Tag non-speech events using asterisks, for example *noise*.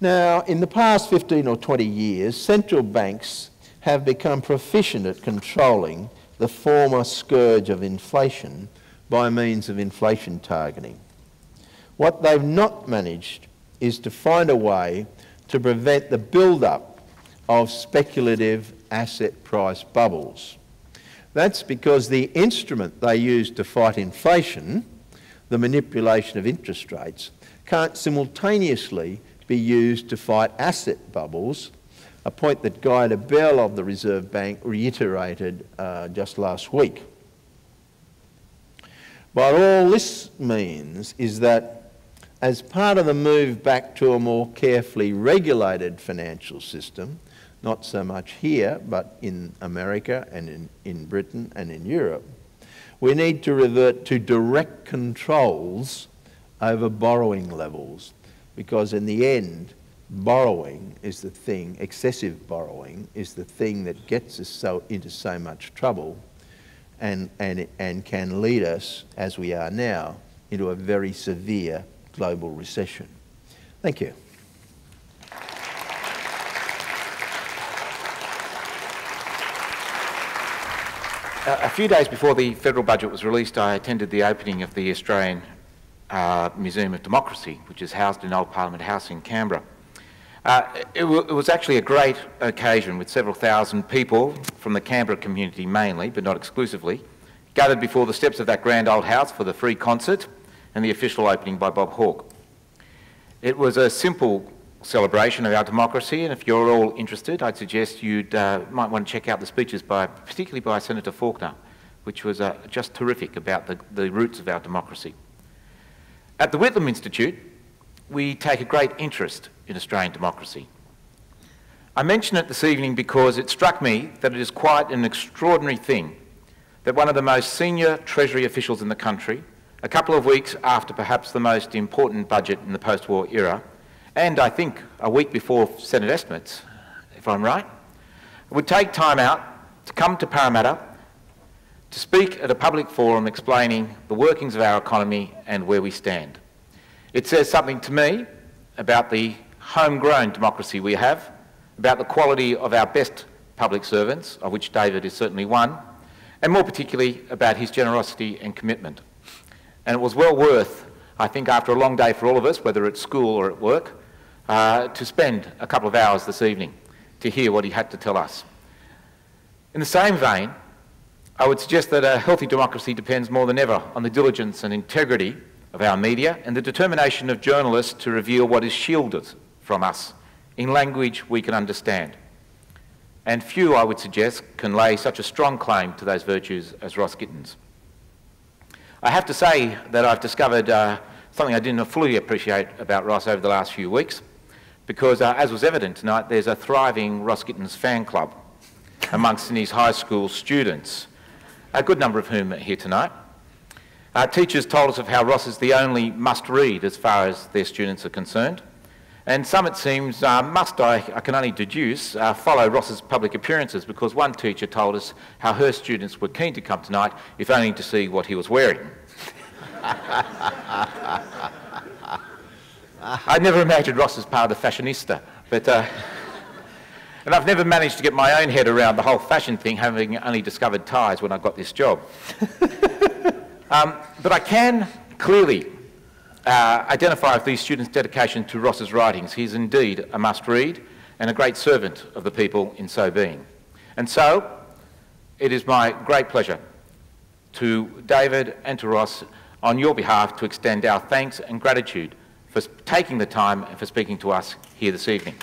Now, in the past 15 or 20 years, central banks have become proficient at controlling the former scourge of inflation by means of inflation targeting. What they've not managed is to find a way to prevent the build-up of speculative asset price bubbles. That's because the instrument they use to fight inflation, the manipulation of interest rates, can't simultaneously be used to fight asset bubbles, a point that Guy Debelle of the Reserve Bank reiterated uh, just last week. But all this means is that as part of the move back to a more carefully regulated financial system, not so much here, but in America and in, in Britain and in Europe, we need to revert to direct controls over borrowing levels because in the end, borrowing is the thing, excessive borrowing is the thing that gets us so into so much trouble and, and, and can lead us, as we are now, into a very severe global recession. Thank you. a few days before the federal budget was released, I attended the opening of the Australian uh, Museum of Democracy, which is housed in Old Parliament House in Canberra. Uh, it, it, was actually a great occasion with several thousand people from the Canberra community mainly, but not exclusively, gathered before the steps of that grand old house for the free concert and the official opening by Bob Hawke. It was a simple celebration of our democracy, and if you're all interested, I'd suggest you uh, might want to check out the speeches by, particularly by Senator Faulkner, which was uh, just terrific about the, the roots of our democracy. At the Whitlam Institute, we take a great interest in Australian democracy. I mention it this evening because it struck me that it is quite an extraordinary thing that one of the most senior Treasury officials in the country, a couple of weeks after perhaps the most important budget in the post-war era, and I think a week before Senate estimates, if I'm right, would take time out to come to Parramatta to speak at a public forum explaining the workings of our economy and where we stand. It says something to me about the homegrown democracy we have, about the quality of our best public servants, of which David is certainly one, and more particularly about his generosity and commitment. And it was well worth, I think, after a long day for all of us, whether at school or at work, uh, to spend a couple of hours this evening to hear what he had to tell us. In the same vein, I would suggest that a healthy democracy depends more than ever on the diligence and integrity of our media and the determination of journalists to reveal what is shielded from us in language we can understand. And few, I would suggest, can lay such a strong claim to those virtues as Ross Gittins. I have to say that I've discovered uh, something I didn't fully appreciate about Ross over the last few weeks because, uh, as was evident tonight, there's a thriving Ross Gittins fan club amongst his high school students, a good number of whom are here tonight. Teachers told us of how Ross is the only must-read as far as their students are concerned. And some, it seems, uh, must, I, I, can only deduce, uh, follow Ross's public appearances because one teacher told us how her students were keen to come tonight, if only to see what he was wearing. *laughs* I never imagined Ross as part of the fashionista, but uh, and I've never managed to get my own head around the whole fashion thing, having only discovered ties when I got this job. *laughs* um, but I can clearly uh, identify with these students' dedication to Ross's writings. He's indeed a must-read and a great servant of the people in so being. And so, it is my great pleasure to David and to Ross on your behalf to extend our thanks and gratitude for taking the time and for speaking to us here this evening.